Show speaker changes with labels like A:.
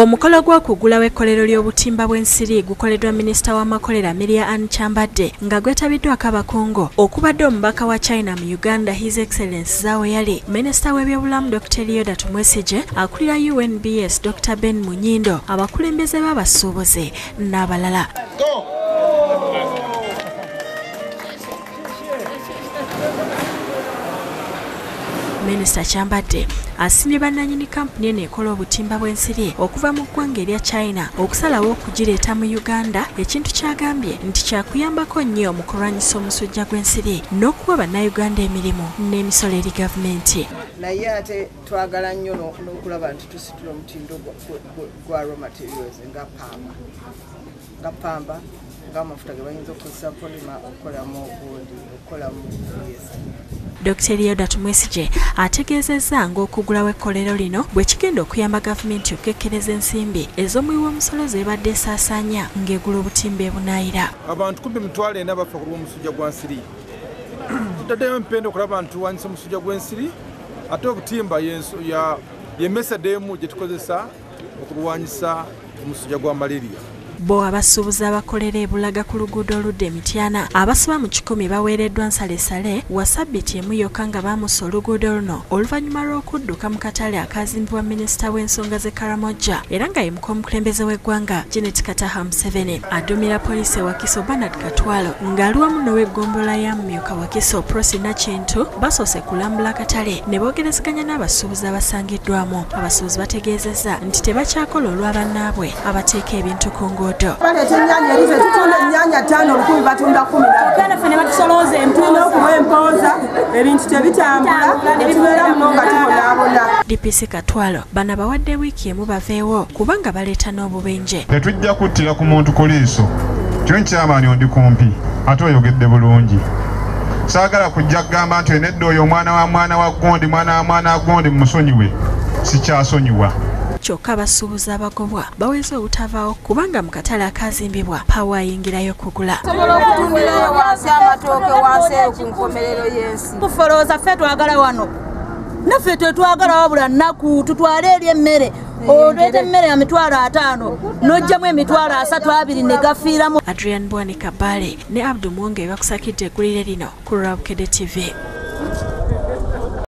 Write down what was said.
A: omukolo gw'okugulawo ekkolero ly'obutimba bw'ensiri gukoleddwa minisita w'amakolera miria ann kyambadde nga gwetabiddwako abakungu okubadde omubaka wa china mu uganda his excellence zaawe yali minisita w'ebyobulamu dr lioda tumwesige akulira unbs dr ben munyindo abakulembeze b'abasuubuzi n'abalala minisita kyambadde asiimye bannanyini kampuni eno ekola obutimba bw'ensiri okuva mu ggwanga erya china okusalawo okugireeta mu uganda ekintu kyagambye nti kyakuyambako nnyo mu kulwanyisa omusujja gw'ensiri n'okuwa bannayuganda emirimu n'emisolo eri gavumenti.
B: Naye ate twagala nnyo n'okulaba nti tusitula omutindo gwa raw materials nga pamba. Nga pamba ng'amafuta ge bayinza okukozesa polima okukolamu obundi okukolamu yesi
A: dr. Lioda tumwesige ategeezezza ng'okugulawo ekkolero lino bwe kigenda okuyamba gavumenti okukekkereza ensimbi ez'omuwi w'omusolo zebadde esaasaanya ng'egula obutimba ebunaayira.
C: Abantu kumbi mitwalo ena bafa ku lw'omusujja gwa nsiri. Tutaddeyo empenda okulaba nti tulwanyisa omusujja gw'ensiri ate obutimba yemesedemu gye tukozesa okulwanyisa omusujja gwa maleriya
A: bo abasuubuzi abakolera ebulaga ku luguudo oludda emityana abasoba mu kikumi baweereddwa nsalesale wa sabbiti emu yokka nga baamusa oluguudo luno oluvannyuma lw'okudduka mu katale akazimbibwa minisita w'ensonga ze karamojja era nga ye muka omukulembeze w'eggwanga janet kataha museveni. Addumira poliisi e wakiso banard katwalo ng'aliwamu n'ow'eggombola ya mumyuka wakiso prosi nakintu basoose kulambula katale ne boogerezeganya n'abasuubuzi abasangiddwamu. Abasuubuzi bategeezezza nti tebakyakola olwa bannaabwe abateeka ebintu ku nguudo
D: baleeta ennyaanya erize tutunda ennyaanya ttaano olukumi batunda kumi okuwa empooza ebintu tebitambula netubeera muno nga tubonaabona.
A: Dpc katwalo bano abawadde wiiki emu baveewo kubanga baleeta n'obubenje.
E: Tetujja kuttira ku muntu ku liiso kyo nkyamaani ondi kumpi ate oyogedde bulungi. Saagala kujja kugamba nti enedda oyo omwana wa mwana wa gondi mwana wa mwana wa gondi mumusonyiwe sikyasonyiwa
A: kyokka abasuubuzi abagobwa baweze obutavaawo kubanga mu katale akazimbibwa paawo ayingirayo kugula.
F: Sobola okutundirayo wansi amatooke wansi eyo ku nkomerero y'ensi. Tufolooza ffe twagala wano. Naffe tetwagala wabula nnaku tutwale eri emmere. Olweta emmere. Ya mitwalo ataano n'ojjamu emitwalo asatu abiri ne gafiiramu.
A: Adrian bwani kabale ne abdu mwonge bakusakidde eggulire lino ku lwabukedde tv